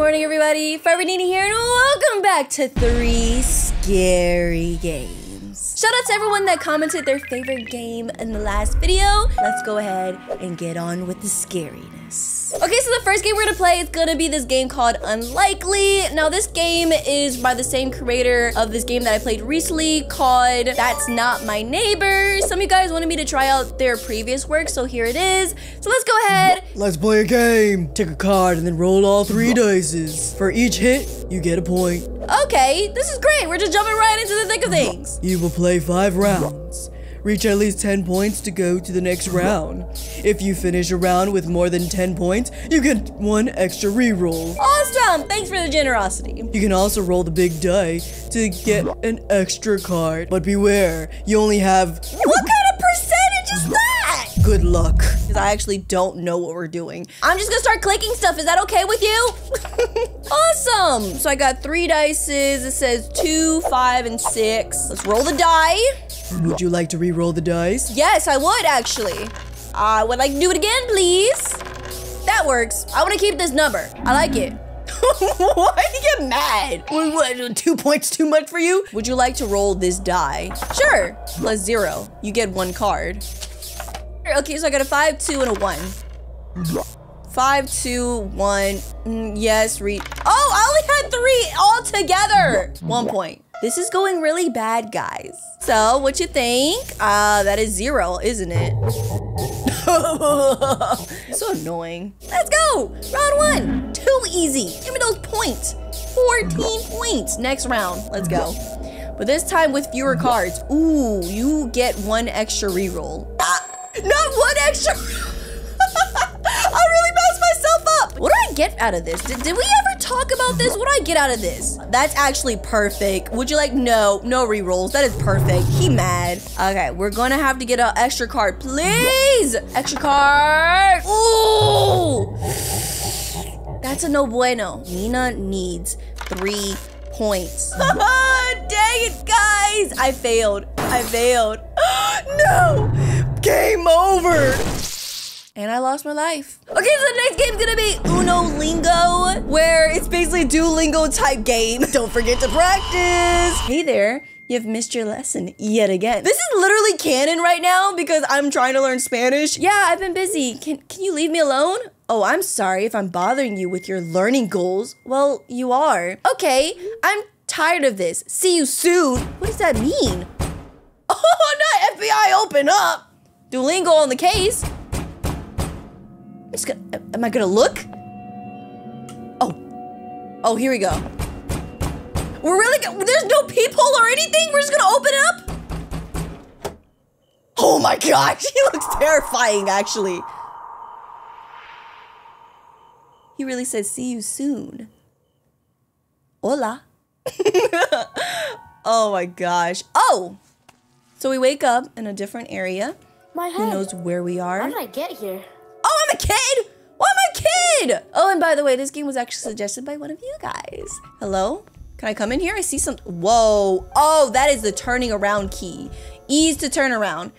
morning, everybody. Forever Nenaa here, and welcome back to Three Scary Games. Shout out to everyone that commented their favorite game in the last video. Let's go ahead and get on with the scariness. Okay, so the first game we're gonna play is gonna be this game called Unlikely. Now, this game is by the same creator of this game that I played recently called That's Not My Neighbor. Some of you guys wanted me to try out their previous work, so here it is. So let's go ahead. Let's play a game. Take a card and then roll all three dices. For each hit, you get a point. Okay, this is great. We're just jumping right into the thick of things. You will play five rounds. Reach at least 10 points to go to the next round. If you finish a round with more than 10 points, you get one extra reroll. Awesome! Thanks for the generosity. You can also roll the big die to get an extra card. But beware, you only have What kind of percentage is that? good luck. Because I actually don't know what we're doing. I'm just gonna start clicking stuff. Is that okay with you? awesome! So I got three dices. It says two, five, and six. Let's roll the die. Would you like to re-roll the dice? Yes, I would actually. I would like to do it again, please. That works. I want to keep this number. I like it. Why do you get mad? What, what, two points too much for you? Would you like to roll this die? Sure. Plus zero. You get one card. Okay, so I got a five, two, and a one. Five, two, one. Mm, yes, read. Oh, I only had three altogether. One point. This is going really bad, guys. So, what you think? Uh, that is zero, isn't it? so annoying. Let's go. Round one. Too easy. Give me those points. 14 points. Next round. Let's go. But this time with fewer cards. Ooh, you get one extra reroll. Ah, not one extra. What do I get out of this? Did, did we ever talk about this? What do I get out of this? That's actually perfect. Would you like, no, no rerolls. That is perfect. He mad. Okay, we're gonna have to get an extra card, please. Extra card. Ooh. That's a no bueno. Nenaa needs three points. Dang it, guys. I failed. I failed. no. Game over! And I lost my life. Okay, so the next game's gonna be Uno Lingo, where it's basically Duolingo type game. Don't forget to practice. Hey there. You've missed your lesson yet again. This is literally canon right now because I'm trying to learn Spanish. Yeah, I've been busy. Can, can you leave me alone? Oh, I'm sorry if I'm bothering you with your learning goals. Well, you are. Okay, I'm tired of this. See you soon. What does that mean? Oh, not FBI open up. Duolingo on the case. Gonna, am I gonna look? Oh. Oh, here we go. We're really, go- there's no peephole or anything? We're just gonna open it up? Oh my gosh, he looks terrifying, actually. He really says, see you soon. Hola. oh my gosh. Oh! So we wake up in a different area. My head. Who knows where we are? How did I get here? I'm a kid! Why am I a kid? Oh, and by the way, this game was actually suggested by one of you guys. Hello? Can I come in here? I see some. Whoa. Oh, that is the turning around key. Ease to turn around.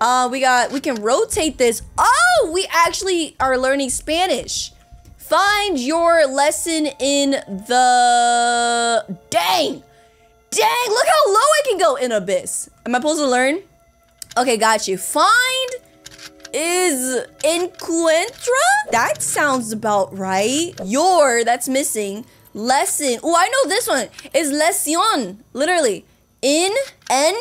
Uh, we got, we can rotate this. Oh, we actually are learning Spanish. Find your lesson in the. Dang. Dang, look how low I can go in Abyss. Am I supposed to learn? Okay, got you. Find is encuentra? That sounds about right. Your, that's missing. Lesson. Oh, I know this one. Is lesion. Literally. In, N.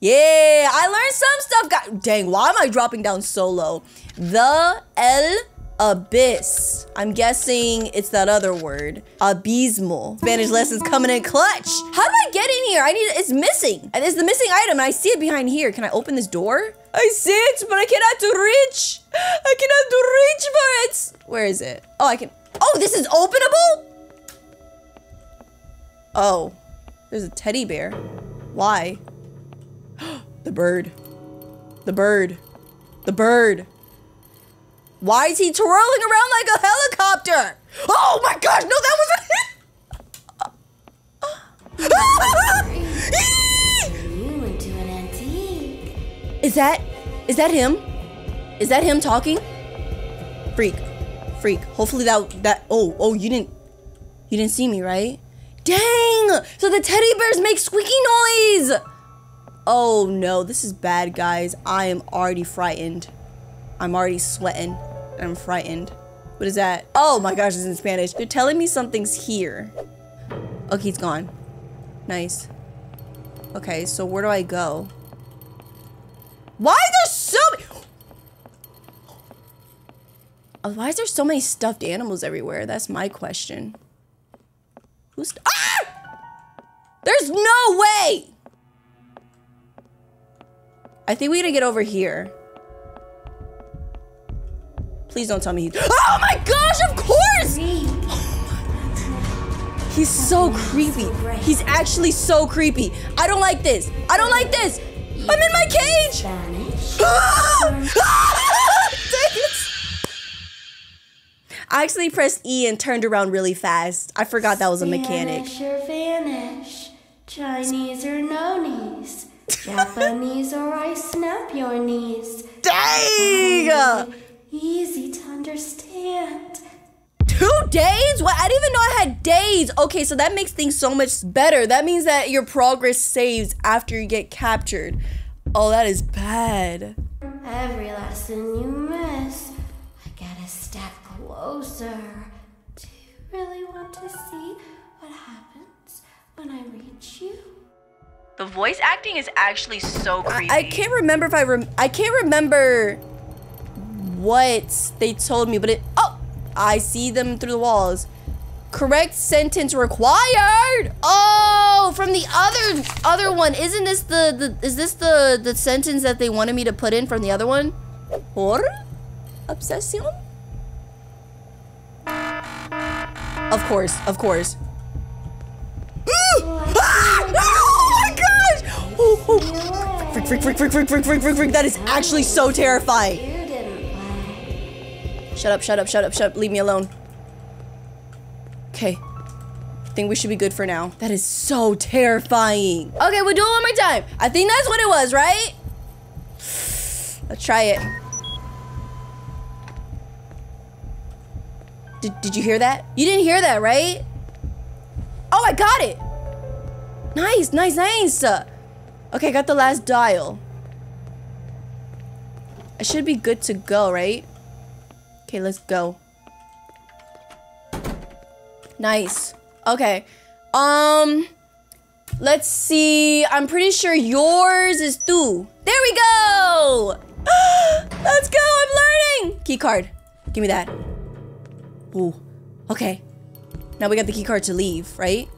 Yeah, I learned some stuff. God, dang, why am I dropping down so low? The El Abyss. I'm guessing it's that other word. Abysmal. Spanish lessons coming in clutch. How do I get in here? I need, it's missing. It's the missing item and I see it behind here. Can I open this door? I see it, but I cannot reach. I cannot reach for it. Where is it? Oh, I can, oh, this is openable? Oh, there's a teddy bear. Why? the bird. The bird. The bird. Why is he twirling around like a helicopter? Oh my gosh, no, that wasn't Is that is that him? Is that him talking? Freak. Freak. Hopefully that that oh oh you didn't You didn't see me, right? Dang! So the teddy bears make squeaky noise! Oh no, this is bad, guys. I am already frightened. I'm already sweating. I'm frightened. What is that? Oh my gosh, it's in Spanish. They're telling me something's here. Okay, he's gone. Nice. Okay, so where do I go? Why is there so many? Oh, Why is there so many stuffed animals everywhere? That's my question. Who's ah? There's no way. I think we gotta get over here. Please don't tell me he's. Oh my gosh! Of course. He's so creepy. He's actually so creepy. I don't like this. I don't like this. I'm in my cage. Spanish. Dang it. I actually pressed E and turned around really fast. I forgot that was a mechanic. Spanish or vanish. Chinese or no knees. Japanese or I snap your knees. Dang! Easy to understand. Two days? What? I didn't even know I had days. Okay, so that makes things so much better. That means that your progress saves after you get captured. Oh, that is bad. Every lesson you miss, I get a step closer. Do you really want to see what happens when I reach you? The voice acting is actually so creepy. I can't remember if I rem- I can't remember what they told me, but it oh, I see them through the walls. Correct sentence required. Oh, from the other other one. Isn't this the, the is this the the sentence that they wanted me to put in from the other one? Por obsession? Of course, of course. Ah! Oh my gosh! Oh, oh. freak, freak, freak, freak, freak, freak, freak, freak. That is actually so terrifying. Shut up, shut up, shut up, shut up. Leave me alone. Okay. I think we should be good for now. That is so terrifying. Okay, we'll do it one more time. I think that's what it was, right? Let's try it. Did, did you hear that? You didn't hear that, right? Oh, I got it. Nice, nice, nice. Okay, I got the last dial. I should be good to go, right? Okay, let's go. Nice. Okay. Um, let's see. I'm pretty sure yours is two. There we go. let's go. I'm learning. Key card. Give me that. Ooh. Okay. Now we got the key card to leave, right?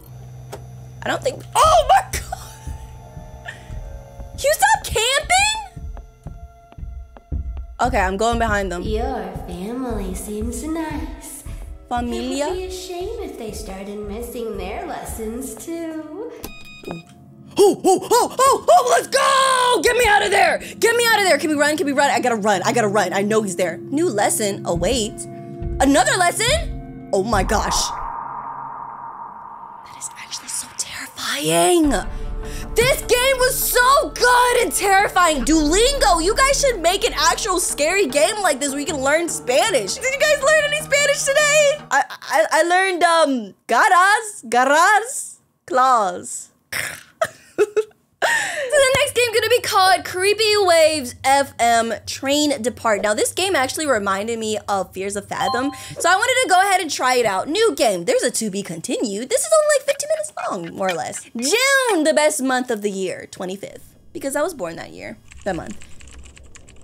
I don't think. Oh my Okay, I'm going behind them. Your family seems nice. Familia? It would be a shame if they started missing their lessons too. Oh, oh, oh, oh, oh, let's go! Get me out of there! Get me out of there! Can we run? Can we run? I gotta run. I gotta run. I know he's there. New lesson. Oh, wait. Another lesson? Oh my gosh. That is actually so terrifying. This game was so good and terrifying. Duolingo, you guys should make an actual scary game like this where you can learn Spanish. Did you guys learn any Spanish today? I I, I learned um garas, garas, claws. So the next game gonna be called Creepy Waves FM Train Depart. Now this game actually reminded me of Fears to Fathom, so I wanted to go ahead and try it out. New game. There's a to be continued. This is only like 15 minutes long, more or less. June, the best month of the year, 25th, because I was born that year, that month.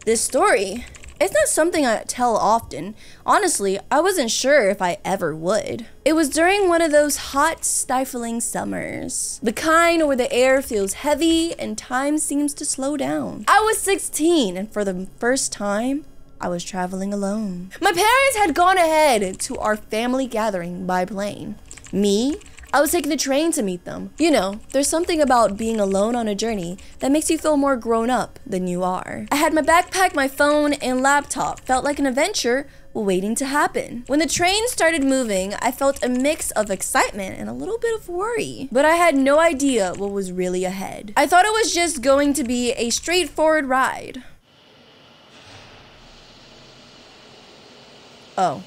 This story, it's not something I tell often. Honestly, I wasn't sure if I ever would. It was during one of those hot, stifling summers. The kind where the air feels heavy and time seems to slow down. I was 16, and for the first time, I was traveling alone. My parents had gone ahead to our family gathering by plane. Me, I was taking the train to meet them. You know, there's something about being alone on a journey that makes you feel more grown up than you are. I had my backpack, my phone, and laptop. Felt like an adventure waiting to happen. When the train started moving, I felt a mix of excitement and a little bit of worry. But I had no idea what was really ahead. I thought it was just going to be a straightforward ride. Oh.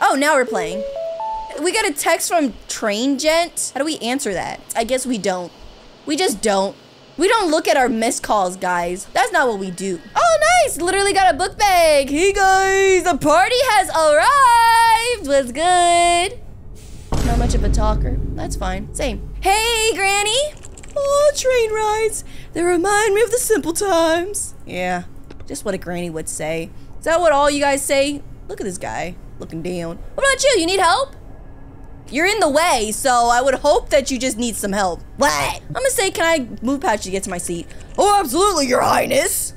Oh, now we're playing. We got a text from Train Gent. How do we answer that? I guess we don't. We just don't. We don't look at our missed calls, guys. That's not what we do. Oh, nice. Literally got a book bag. Hey, guys. The party has arrived. What's good? Not much of a talker. That's fine. Same. Hey, Granny. Oh, train rides. They remind me of the simple times. Yeah, just what a granny would say. Is that what all you guys say? Look at this guy looking down. What about you? You need help? You're in the way, so I would hope that you just need some help. What? I'm gonna say, can I move past you to get to my seat? Oh, absolutely, your highness.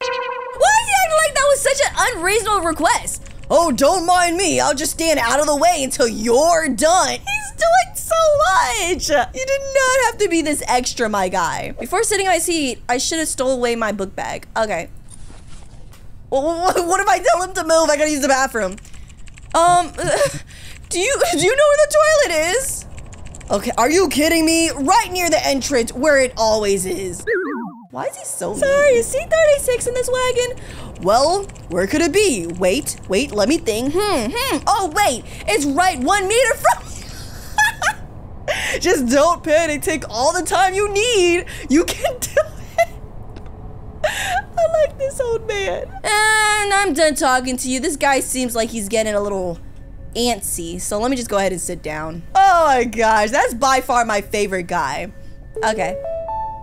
Why is he acting like that was such an unreasonable request? Oh, don't mind me. I'll just stand out of the way until you're done. He's doing so much. You did not have to be this extra, my guy. Before sitting in my seat, I should have stole away my book bag. Okay. What if I tell him to move? I gotta use the bathroom. Um, do you do you know where the toilet is? Okay, are you kidding me? Right near the entrance where it always is. Why is he so Sorry, is seat 36 in this wagon? Well, where could it be? Wait, wait, let me think. Hmm, hmm. Oh, wait. It's right one meter from Just don't panic. Take all the time you need. You can do it. I like this old man. And I'm done talking to you. This guy seems like he's getting a little antsy. So let me just go ahead and sit down. Oh my gosh, that's by far my favorite guy. Okay.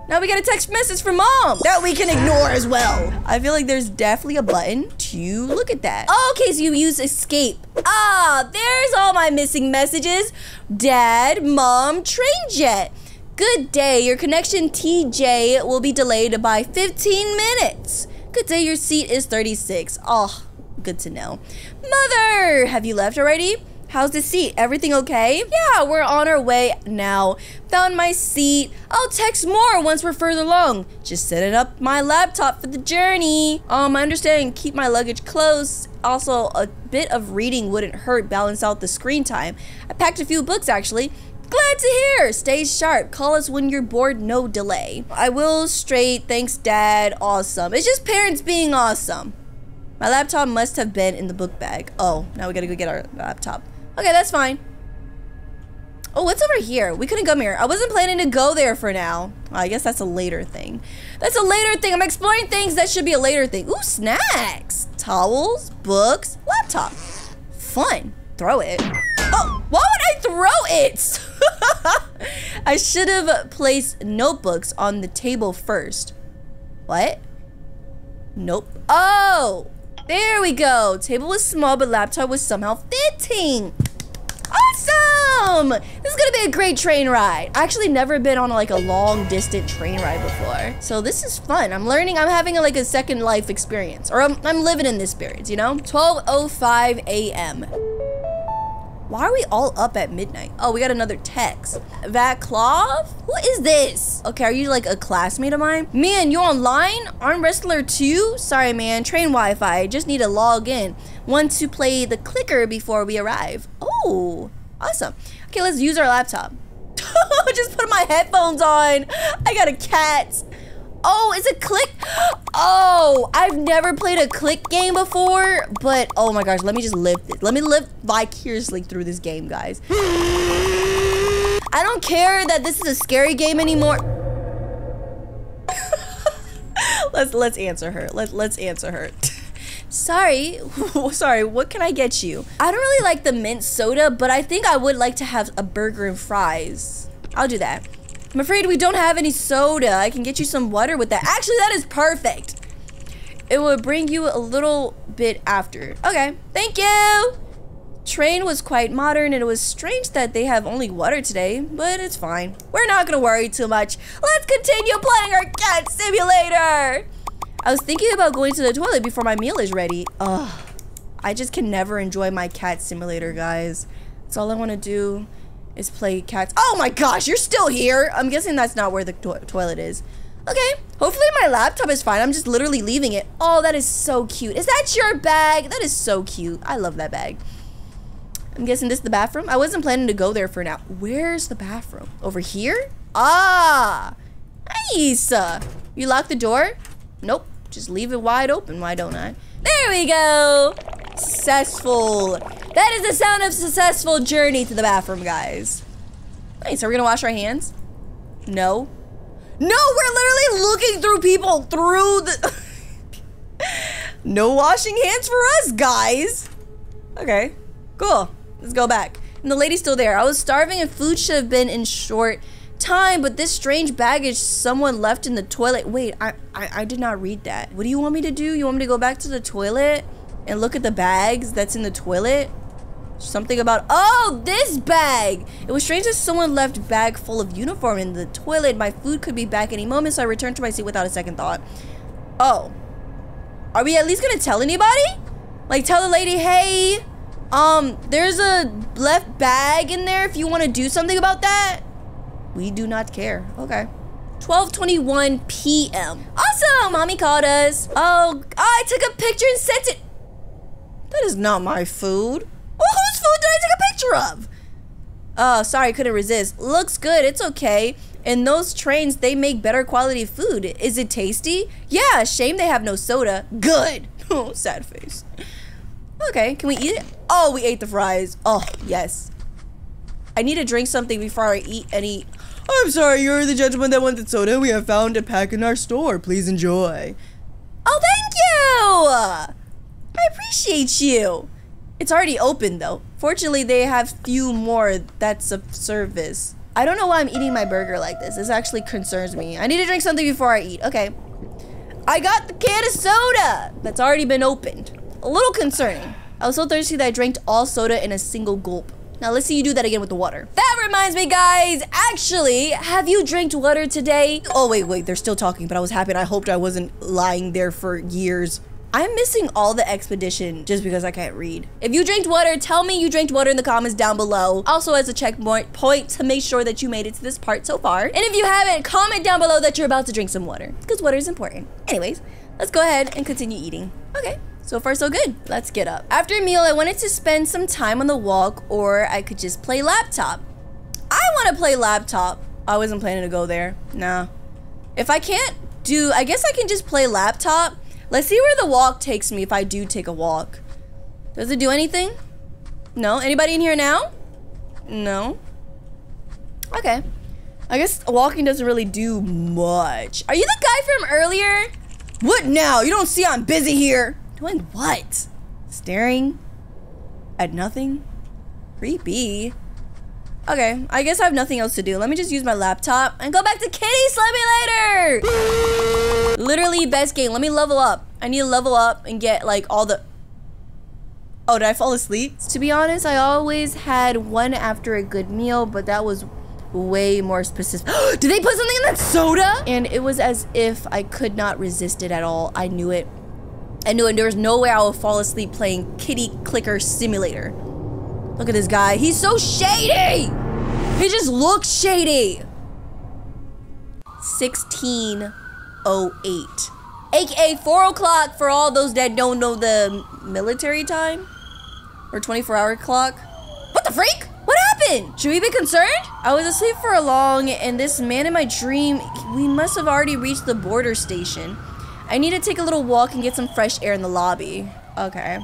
Now we got a text message from mom that we can ignore as well. I feel like there's definitely a button to look at that. Oh, okay, so you use escape. Ah, there's all my missing messages. Dad, mom, train jet. Good day, your connection TJ will be delayed by 15 minutes. Good day, your seat is 36. Oh, good to know. Mother, have you left already? How's the seat? Everything okay? Yeah, we're on our way now. Found my seat. I'll text more once we're further along. Just setting up my laptop for the journey. Um, I understand keep my luggage close. Also, a bit of reading wouldn't hurt balance out the screen time. I packed a few books actually. Glad to hear. Stay sharp. Call us when you're bored. No delay. I will straight. Thanks, Dad. Awesome. It's just parents being awesome. My laptop must have been in the book bag. Oh, now we gotta go get our laptop. Okay, that's fine. Oh, what's over here? We couldn't come here. I wasn't planning to go there for now. I guess that's a later thing. That's a later thing. I'm exploring things that should be a later thing. Ooh, snacks. Towels, books, laptop. Fun. Throw it. Oh, why would I throw it? I should have placed notebooks on the table first. What? Nope. Oh, there we go. Table was small, but laptop was somehow fitting. Awesome! This is gonna be a great train ride. I actually never been on like a long distant train ride before. So this is fun. I'm learning, I'm having like a second life experience. Or I'm, I'm living in this experience, you know? 12.05 a.m. Why are we all up at midnight? Oh, we got another text. Vaclav? What is this? Okay, are you like a classmate of mine? Man, you online? Arm Wrestler 2? Sorry, man. Train Wi-Fi. Just need to log in. Want to play the clicker before we arrive. Oh, awesome. Okay, let's use our laptop. Just put my headphones on. I got a cat. Oh, it's a click. Oh, I've never played a click game before, but oh my gosh, let me just live this. Let me live vicariously through this game, guys. I don't care that this is a scary game anymore. let's let's answer her. Let let's answer her. Sorry, sorry, what can I get you? I don't really like the mint soda, but I think I would like to have a burger and fries. I'll do that. I'm afraid we don't have any soda. I can get you some water with that. Actually, that is perfect. It will bring you a little bit after. Okay, thank you. Train was quite modern and it was strange that they have only water today, but it's fine. We're not gonna worry too much. Let's continue playing our cat simulator. I was thinking about going to the toilet before my meal is ready. Ugh, I just can never enjoy my cat simulator, guys. That's all I wanna do is play cats. Oh my gosh, you're still here. I'm guessing that's not where the to toilet is. Okay, hopefully my laptop is fine. I'm just literally leaving it. Oh, that is so cute. Is that your bag? That is so cute. I love that bag. I'm guessing this is the bathroom. I wasn't planning to go there for now. Where's the bathroom? Over here? Ah, nice. You lock the door? Nope, just leave it wide open. Why don't I? There we go. Successful. That is the sound of successful journey to the bathroom, guys. Nice. Are we gonna wash our hands? No. No, we're literally looking through people through the. no washing hands for us, guys. Okay, cool. Let's go back. And the lady's still there. I was starving and food should have been in short time, but this strange baggage someone left in the toilet. Wait, I, I, I did not read that. What do you want me to do? You want me to go back to the toilet and look at the bags that's in the toilet? Something about, oh, this bag. It was strange that someone left bag full of uniform in the toilet. My food could be back any moment, so I returned to my seat without a second thought. Oh, are we at least gonna tell anybody? Like tell the lady, hey, um, there's a left bag in there if you want to do something about that. We do not care. Okay. 12:21 p.m. Awesome, mommy called us. Oh, I took a picture and sent it. That is not my food. Well, whose food did I take a picture of? Oh, sorry, couldn't resist. Looks good. It's okay. And those trains, they make better quality food. Is it tasty? Yeah, shame they have no soda. Good. Oh, sad face. Okay, can we eat it? Oh, we ate the fries. Oh, yes. I need to drink something before I eat any. I'm sorry, you're the gentleman that wanted soda. We have found a pack in our store. Please enjoy. Oh, thank you! I appreciate you. It's already open though. Fortunately, they have few more that's a service. I don't know why I'm eating my burger like this. This actually concerns me. I need to drink something before I eat. Okay. I got the can of soda that's already been opened. A little concerning. I was so thirsty that I drank all soda in a single gulp. Now let's see you do that again with the water. That reminds me, guys. Actually, have you drank water today? Oh, wait, wait. They're still talking, but I was happy and I hoped I wasn't lying there for years. I'm missing all the expedition just because I can't read. If you drank water, tell me you drank water in the comments down below. Also as a checkpoint point to make sure that you made it to this part so far. And if you haven't, comment down below that you're about to drink some water because water is important. Anyways, let's go ahead and continue eating. Okay. So far, so good. Let's get up. After a meal, I wanted to spend some time on the walk or I could just play laptop. I want to play laptop. I wasn't planning to go there. Nah. If I can't do, I guess I can just play laptop Let's see where the walk takes me if I do take a walk. Does it do anything? No? Anybody in here now? No? Okay. I guess walking doesn't really do much. Are you the guy from earlier? What now? You don't see I'm busy here. Doing what? Staring at nothing? Creepy. Okay, I guess I have nothing else to do. Let me just use my laptop and go back to Kitty Simulator! Literally best game. Let me level up. I need to level up and get like all the... Oh, did I fall asleep? To be honest, I always had one after a good meal, but that was way more specific. did they put something in that soda? And it was as if I could not resist it at all. I knew it. I knew it. There was no way I would fall asleep playing Kitty Clicker Simulator. Look at this guy. He's so shady. He just looks shady. 1608. AKA 4 o'clock for all those that don't know the military time. Or 24 hour clock. What the freak? What happened? Should we be concerned? I was asleep for a long and this man in my dream, we must have already reached the border station. I need to take a little walk and get some fresh air in the lobby. Okay.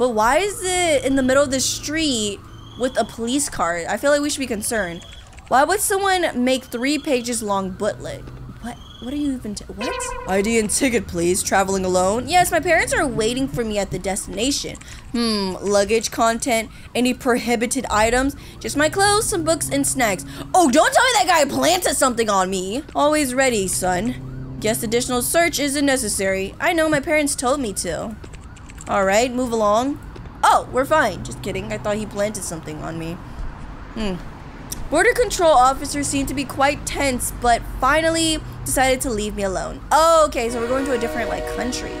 But why is it in the middle of the street with a police car? I feel like we should be concerned. Why would someone make three pages long booklet? What? What are you even? what? ID and ticket, please. Traveling alone? Yes, my parents are waiting for me at the destination. Hmm, luggage content, any prohibited items? Just my clothes, some books, and snacks. Oh, don't tell me that guy planted something on me. Always ready, son. Guess additional search isn't necessary. I know my parents told me to. All right, move along. Oh, we're fine. Just kidding. I thought he planted something on me. Hmm. Border control officers seem to be quite tense, but finally decided to leave me alone. Oh, okay, so we're going to a different, like, country.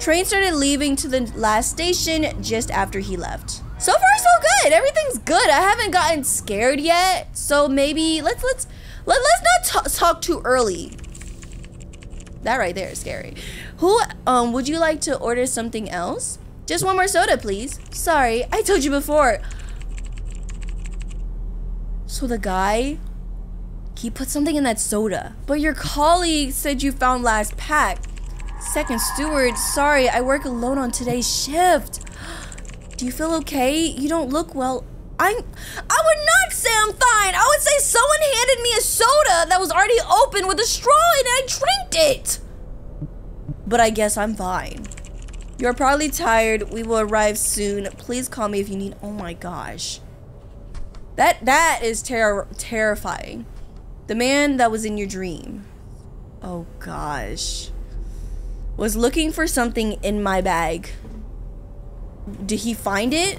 Train started leaving to the last station just after he left. So far, so good. Everything's good. I haven't gotten scared yet, so maybe let's let's let, let's not talk too early. That right there is scary. Who, um, would you like to order something else? Just one more soda, please. Sorry, I told you before. So the guy, he put something in that soda. But your colleague said you found last pack. Second steward, sorry, I work alone on today's shift. Do you feel okay? You don't look well. I'm. I would not say I'm fine. I would say someone handed me a soda that was already open with a straw and I drank it. But I guess I'm fine. You're probably tired. We will arrive soon. Please call me if you need. Oh my gosh. That that is terror terrifying. The man that was in your dream. Oh gosh. Was looking for something in my bag. Did he find it?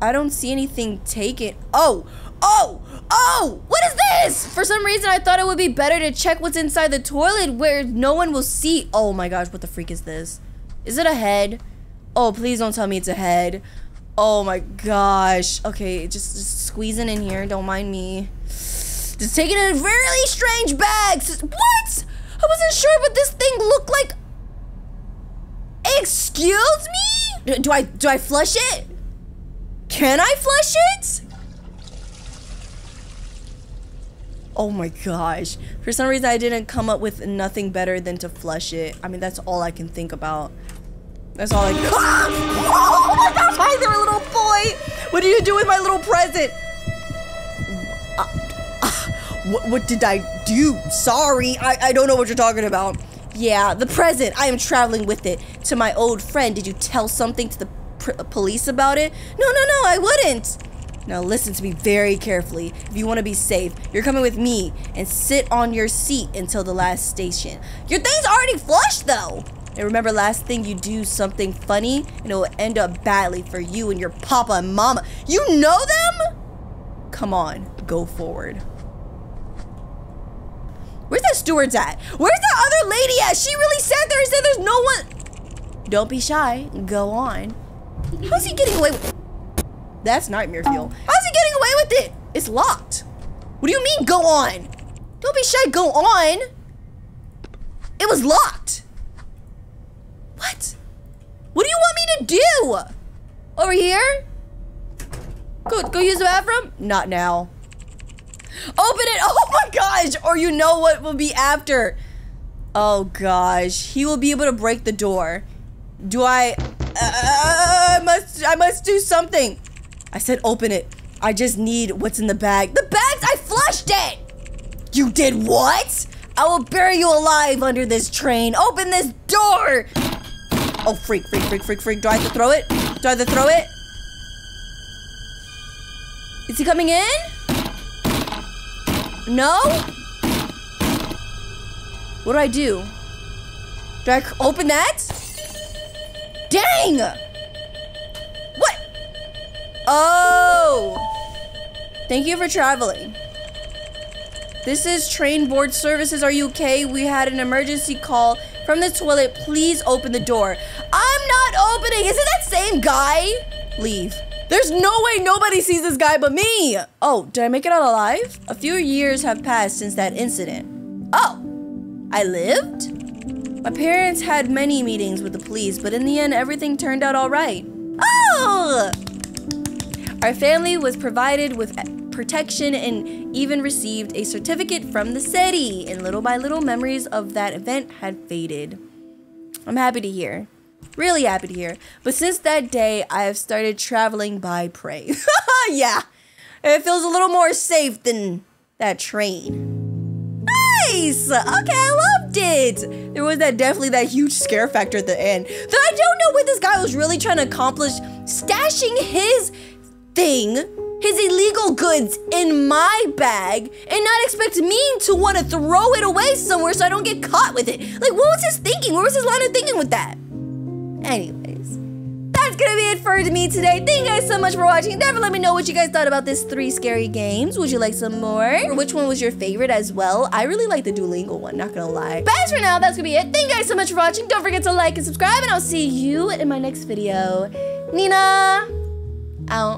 I don't see anything taken. Oh, oh, oh, what is this? For some reason, I thought it would be better to check what's inside the toilet where no one will see. Oh my gosh, what the freak is this? Is it a head? Oh, please don't tell me it's a head. Oh my gosh. Okay, just, just squeezing in here. Don't mind me. Just taking a really strange bag. What? I wasn't sure, but this thing looked like. Excuse me? Do I do I flush it? Can I flush it? Oh my gosh. For some reason, I didn't come up with nothing better than to flush it. I mean, that's all I can think about. That's all I. Oh my gosh! Hi there, a little boy. What do you do with my little present? Uh, uh, what, what did I do? Sorry, I, I don't know what you're talking about. Yeah, the present. I am traveling with it to my old friend. Did you tell something to the police about it? No, no, no, I wouldn't. Now listen to me very carefully. If you want to be safe, you're coming with me and sit on your seat until the last station. Your thing's already flushed though. And remember last thing you do something funny and it will end up badly for you and your papa and mama. You know them? Come on, go forward. Where's that steward's at? Where's that other lady at? She really sat there and said there's no one. Don't be shy. Go on. How's he getting away with That's nightmare fuel. How's he getting away with it? It's locked. What do you mean, go on? Don't be shy, go on. It was locked. What? What do you want me to do? Over here? Go, go use the bathroom? Not now. Open it. Oh my gosh. Or you know what will be after. Oh gosh. He will be able to break the door. Do I... Uh, I must... I must do something. I said open it. I just need what's in the bag. The bags! I flushed it! You did what? I will bury you alive under this train. Open this door! Oh, freak, freak, freak, freak, freak. Do I have to throw it? Do I have to throw it? Is he coming in? No? What do I do? Do I open that? Dang! Oh! Thank you for traveling. This is train board services. Are you okay? We had an emergency call from the toilet. Please open the door. I'm not opening. Is it that same guy? Leave. There's no way nobody sees this guy but me. Oh, did I make it out alive? A few years have passed since that incident. Oh, I lived? My parents had many meetings with the police, but in the end, everything turned out all right. Oh! Our family was provided with protection and even received a certificate from the city, and little by little, memories of that event had faded. I'm happy to hear. Really happy to hear. But since that day, I have started traveling by prey. yeah, it feels a little more safe than that train. Nice! Okay, I loved it. There was that definitely that huge scare factor at the end. That I don't know what this guy was really trying to accomplish, stashing his thing, his illegal goods in my bag, and not expect me to want to throw it away somewhere so I don't get caught with it. Like, what was his thinking? What was his line of thinking with that? Anyways, that's gonna be it for me today. Thank you guys so much for watching. Never let me know what you guys thought about this three scary games. Would you like some more? Or which one was your favorite as well? I really like the Duolingo one, not gonna lie. But as for now, that's gonna be it. Thank you guys so much for watching. Don't forget to like and subscribe, and I'll see you in my next video. Nenaa, out.